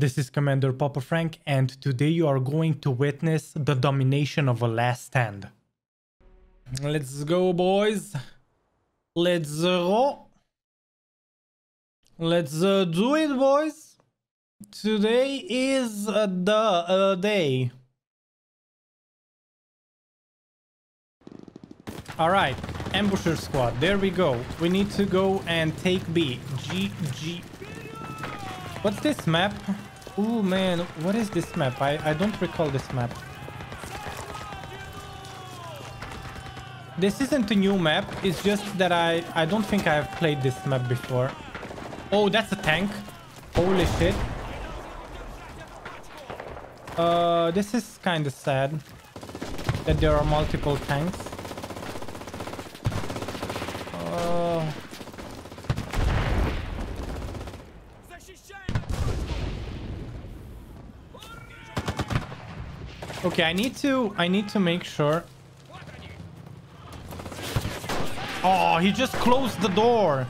This is Commander Papa Frank, and today you are going to witness the domination of a last stand. Let's go, boys. Let's go. Let's uh, do it, boys. Today is uh, the uh, day. All right, ambusher squad. There we go. We need to go and take B. G G. What's this map? Oh man, what is this map? I, I don't recall this map. This isn't a new map, it's just that I, I don't think I have played this map before. Oh, that's a tank. Holy shit. Uh, this is kind of sad that there are multiple tanks. Okay, I need to I need to make sure. Oh, he just closed the door.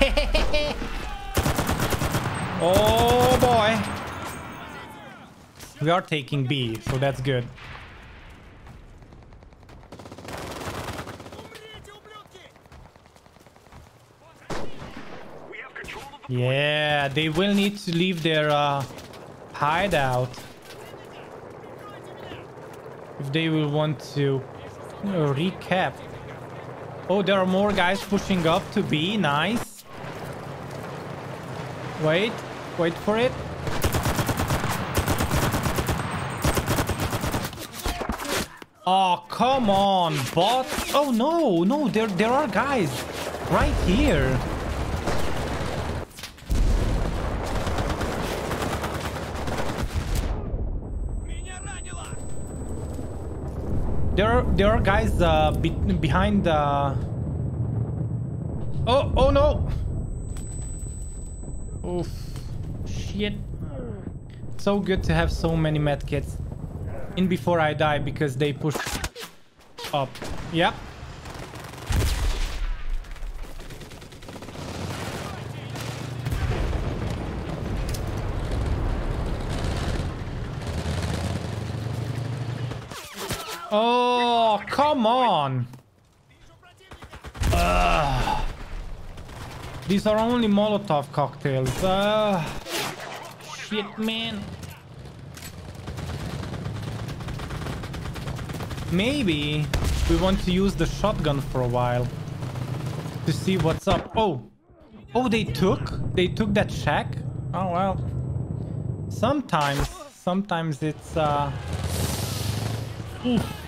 oh boy. We are taking B, so that's good. Yeah, they will need to leave their uh, hideout if they will want to recap. Oh, there are more guys pushing up to B. Nice. Wait. Wait for it. Oh, come on, bot. Oh, no, no, there, there are guys right here. There are there are guys uh, be behind the. Oh oh no! Oof! Shit! So good to have so many medkits in before I die because they push up. Yeah. Oh, come on. Ugh. These are only Molotov cocktails. Uh, shit, man. Maybe we want to use the shotgun for a while to see what's up. Oh, oh, they took? They took that shack? Oh, well. Sometimes, sometimes it's, uh... Oof.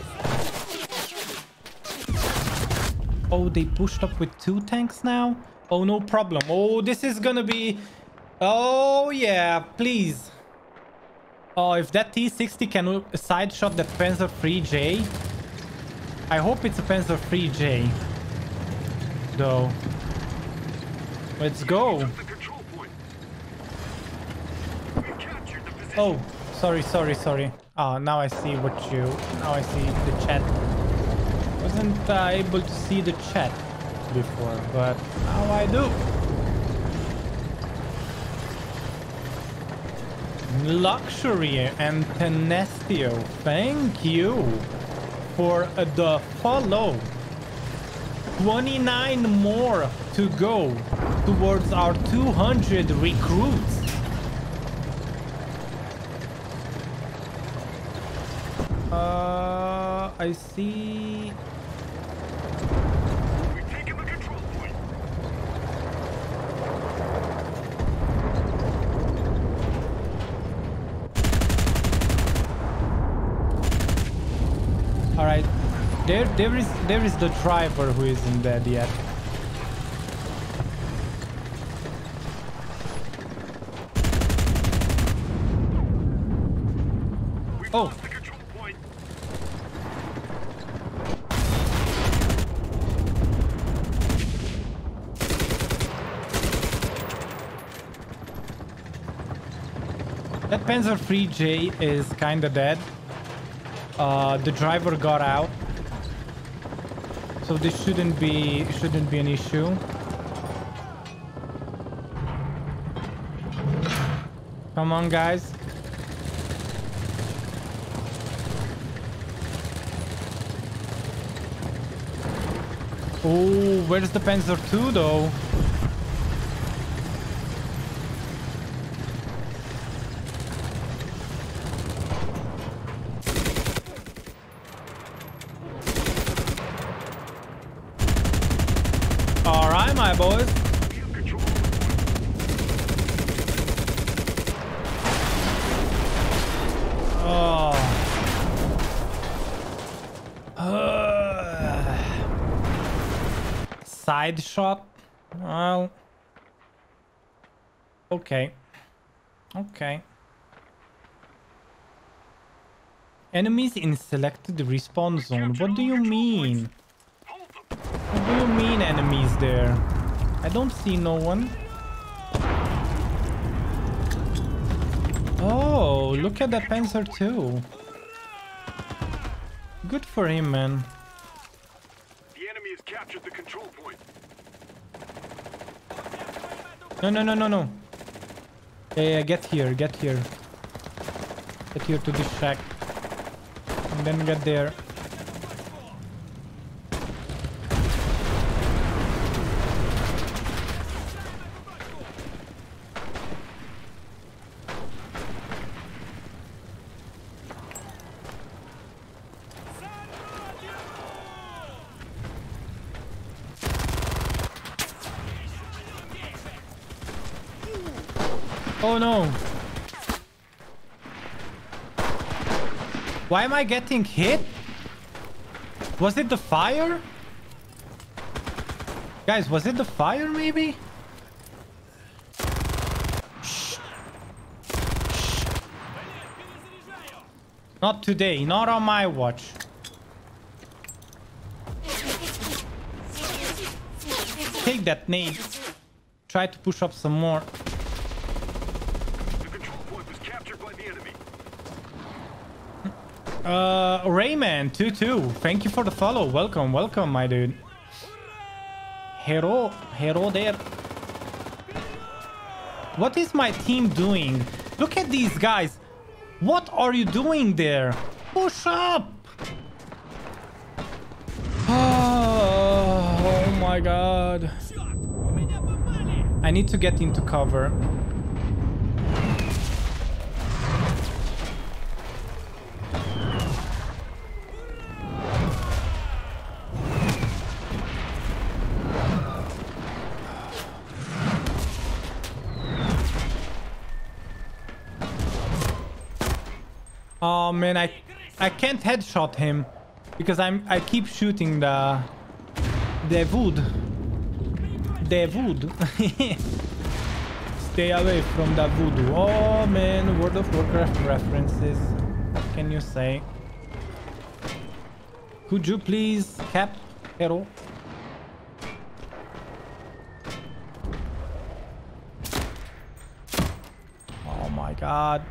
Oh, they pushed up with two tanks now? Oh, no problem. Oh, this is gonna be... Oh, yeah, please. Oh, if that T-60 can side shot that Panzer 3J... I hope it's a Panzer 3J. Though. Let's go. Oh, sorry, sorry, sorry. Oh, now I see what you... Now I see the chat wasn't uh, able to see the chat before, but now I do. Luxury and Tenestio, thank you for the follow. 29 more to go towards our 200 recruits. Uh, I see All right. There, there is, there is the driver who isn't dead yet. Oh. Panzer 3J is kinda dead. Uh, the driver got out. So this shouldn't be shouldn't be an issue. Come on, guys. Oh, where's the Panzer 2 though? Alright, my boys. Oh. Uh. Side shot? Well. Okay. Okay. Enemies in selected respawn zone. What do you mean? What do you mean enemies there? I don't see no one. Oh, look at that Panzer 2. Good for him, man. The enemy has captured the control point. No, no, no, no, no. Yeah, yeah, get here, get here. Get here to this shack. And then get there. Oh no. Why am I getting hit? Was it the fire? Guys, was it the fire maybe? Not today, not on my watch. Take that nade. Try to push up some more. The control point was captured by the enemy. Uh, Rayman, 2-2. Thank you for the follow. Welcome, welcome, my dude. Hero, hero there. What is my team doing? Look at these guys. What are you doing there? Push up. Oh, my god. I need to get into cover. Man, I I can't headshot him because I'm I keep shooting the the wood. The wood. Stay away from the voodoo. Oh man, World of Warcraft references. What can you say? Could you please cap hero? Oh my god.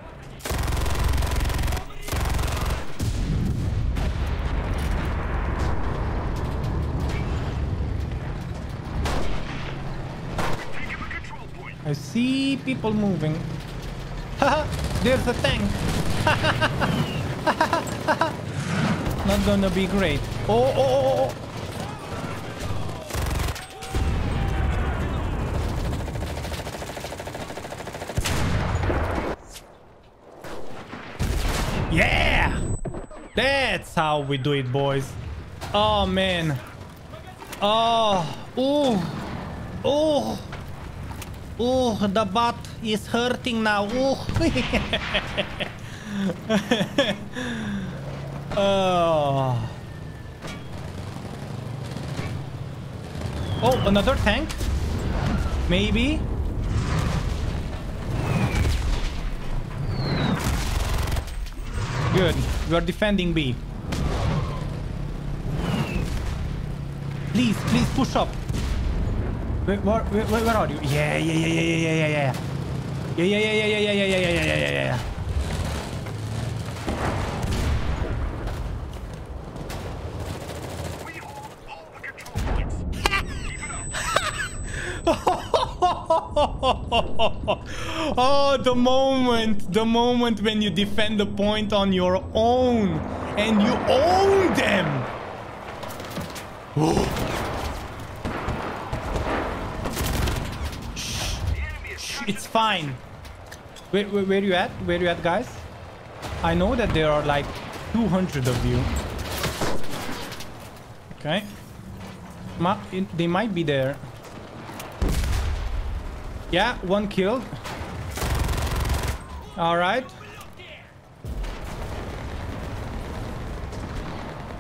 Taking the control point. I see people moving. There's a tank. Not gonna be great. Oh, oh, oh, oh, oh. Yeah! That's how we do it, boys. Oh, man. Oh, oh, oh. Oh, the butt is hurting now. Oh. oh. Oh, another tank? Maybe? Good. We are defending B. Please, please push up. Where, where, where, where are you? Yeah, yeah, yeah, yeah, yeah, yeah, yeah, yeah. Yeah, yeah, yeah, yeah, yeah, yeah, yeah, yeah, yeah, yeah, yeah, oh, the moment, the moment when you defend the point on your own and you own them. It's fine. Where, where, where you at? Where you at, guys? I know that there are like 200 of you. Okay. Ma it, they might be there. Yeah, one killed. All right.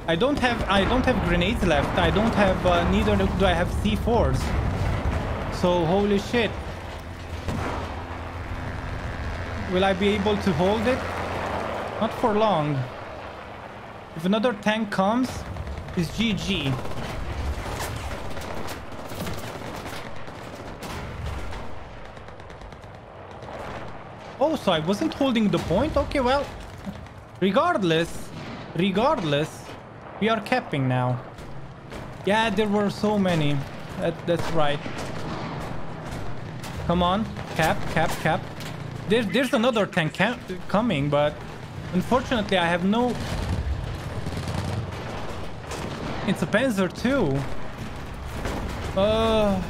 I don't have I don't have grenades left. I don't have uh, neither do I have C4s. So holy shit. Will I be able to hold it? Not for long. If another tank comes, it's GG. Oh, so I wasn't holding the point? Okay, well, regardless, regardless, we are capping now. Yeah, there were so many. That, that's right. Come on, cap, cap, cap. There's, there's another tank coming, but unfortunately I have no... It's a Panzer 2. Uh...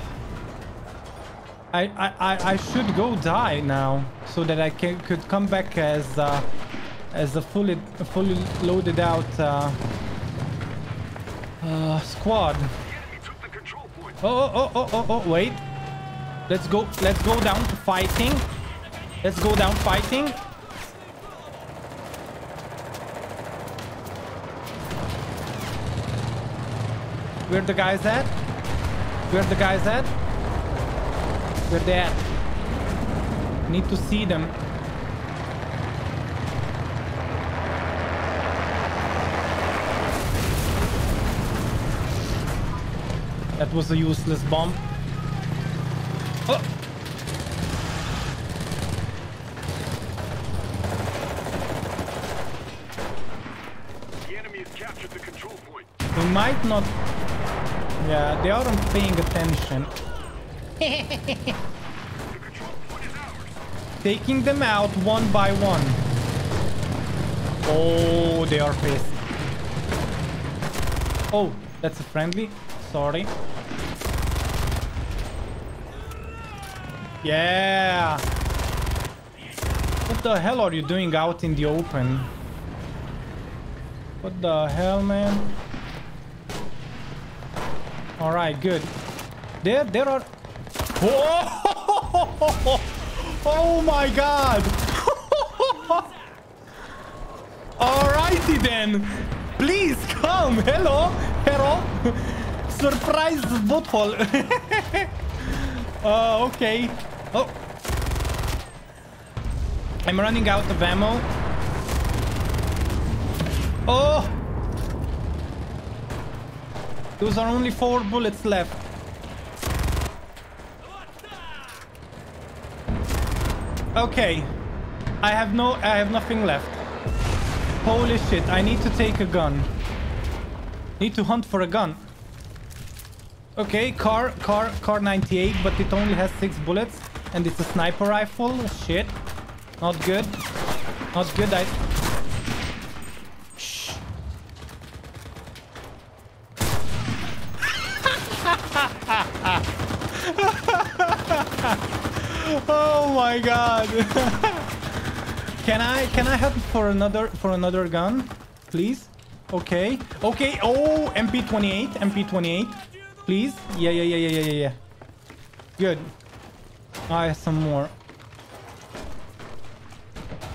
I, I, I should go die now so that I can, could come back as uh, as a fully fully loaded out uh, uh, squad. Oh, oh oh oh oh oh wait. Let's go let's go down to fighting. Let's go down fighting. Where the guys at? Where the guys at? Where they at? Need to see them. That was a useless bomb. Oh! The enemy has captured the control point. We might not... Yeah, they aren't paying attention. The control point is ours. Taking them out one by one. Oh, they are pissed. Oh, that's a friendly. Sorry. Yeah. What the hell are you doing out in the open? What the hell, man? All right, good. There, there are. Whoa! Oh my God! Alrighty then. Please come. Hello, hello. Surprise butthole. uh, okay. Oh. I'm running out of ammo. Oh! Those are only four bullets left. Okay. I have no I have nothing left. Holy shit, I need to take a gun. Need to hunt for a gun. Okay, Kar, Kar, Kar 98, but it only has six bullets. And it's a sniper rifle. Shit. Not good. Not good. I... Shh. oh my god. can I can I have for another for another gun? Please? Okay. Okay. Oh, MP28. MP28. Please? Yeah, yeah, yeah, yeah, yeah, yeah. Good. I have some more.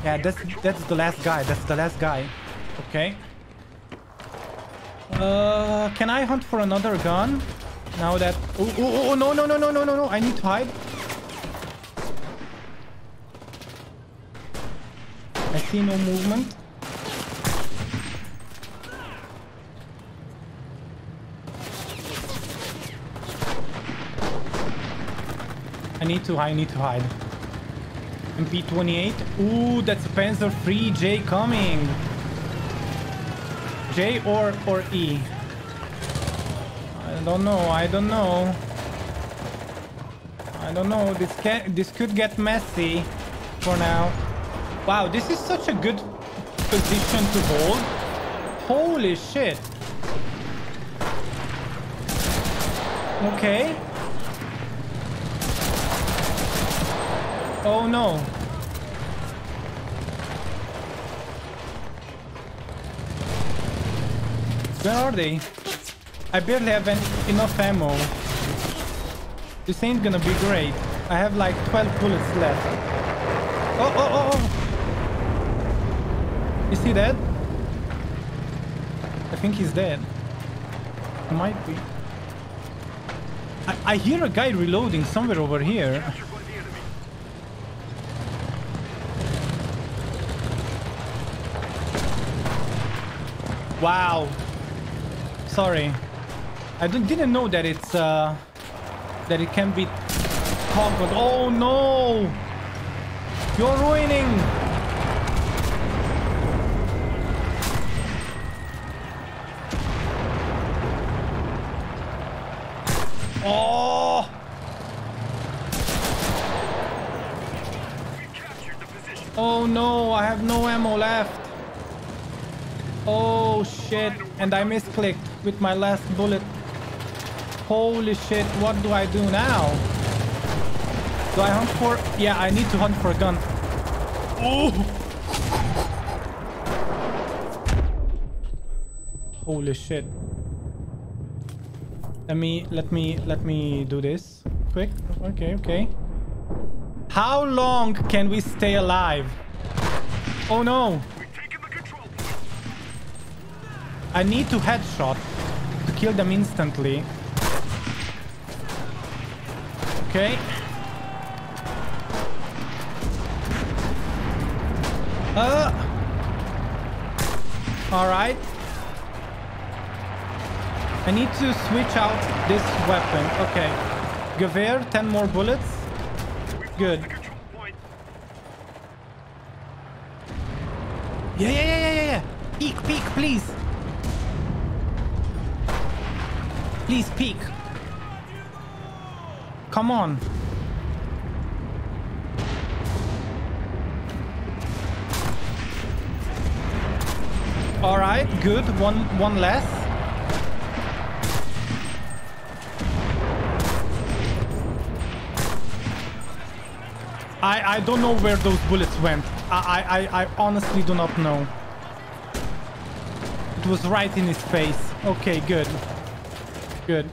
Yeah, that's that's the last guy. That's the last guy. Okay. Uh, can I hunt for another gun? Now that... Oh, oh, oh, no, no, no, no, no, no, no. I need to hide. I see no movement. I need to, I need to hide. MP28. Ooh, that's a Panzer 3 J coming. J or or E. I don't know. I don't know. I don't know. This can this could get messy for now. Wow, this is such a good position to hold. Holy shit. Okay. Oh no. Where are they? I barely have en enough ammo. This ain't gonna be great. I have like 12 bullets left. Oh, oh, oh, oh. Is he dead? I think he's dead. Might be. I, I hear a guy reloading somewhere over here. Wow. Sorry. I didn't know that it's uh that it can be toggled. Oh no! You're ruining. Oh! We captured the position. Oh no, I have no ammo left. Oh shit, and I misclicked with my last bullet. Holy shit, what do I do now? Do I hunt for... Yeah, I need to hunt for a gun. Oh! Holy shit. Let me, let me, let me do this. Quick. Okay, okay. How long can we stay alive? Oh no! We've taken the control point. I need to headshot to kill them instantly. Okay. Uh. All right. I need to switch out this weapon. Okay. Gewehr, 10 more bullets. Good. yeah, yeah, yeah, yeah, yeah. Peek, peek, please. Please peek. Come on. All right, good. One, one less. I, I don't know where those bullets went. I, I, I, I honestly do not know. It was right in his face. Okay, good. Good.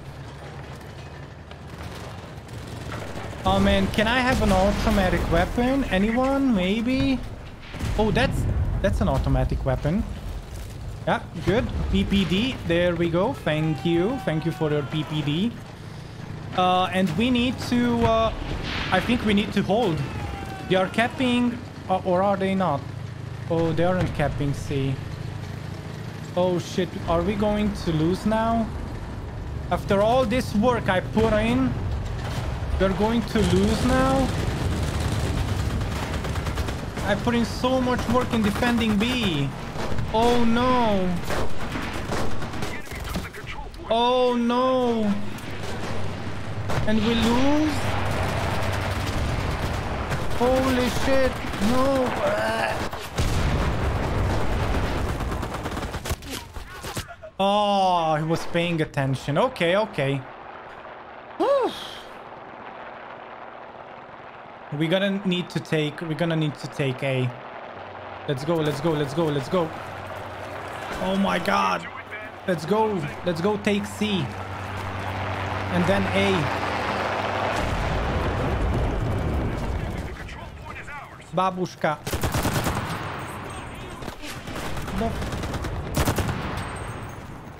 Oh man, can I have an automatic weapon? Anyone? Maybe? Oh, that's that's an automatic weapon. Yeah, good. PPD. There we go. Thank you. Thank you for your PPD. Uh, and we need to... Uh, I think we need to hold. They are capping... Uh, or are they not? Oh, they aren't capping C. Oh shit. Are we going to lose now? After all this work I put in... We're going to lose now? I put in so much work in defending B. Oh no. Oh no. And we lose? Holy shit. No. Oh, he was paying attention. Okay, okay. Whew. We're gonna need to take, we're gonna need to take A. Let's go, let's go, let's go, let's go. Oh my god. Do it, man. Let's go. Let's go take C. And then A. The control point is ours. Babushka.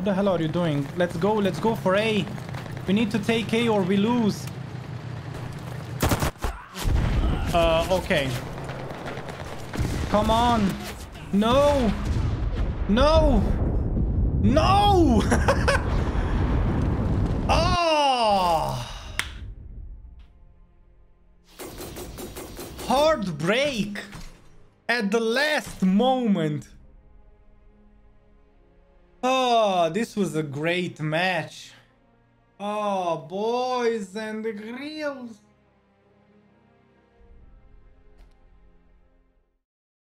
What the hell are you doing? Let's go. Let's go for A. We need to take A or we lose. Uh, okay. Come on. No. No. No! oh! Heartbreak at the last moment. Oh, this was a great match. Oh, boys and grills.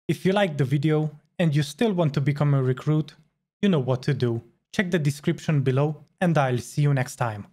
If you liked the video and you still want to become a recruit, you know what to do. Check the description below and I'll see you next time.